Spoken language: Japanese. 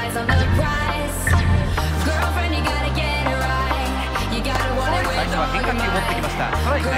最初は変化球を持ってきました。ストライク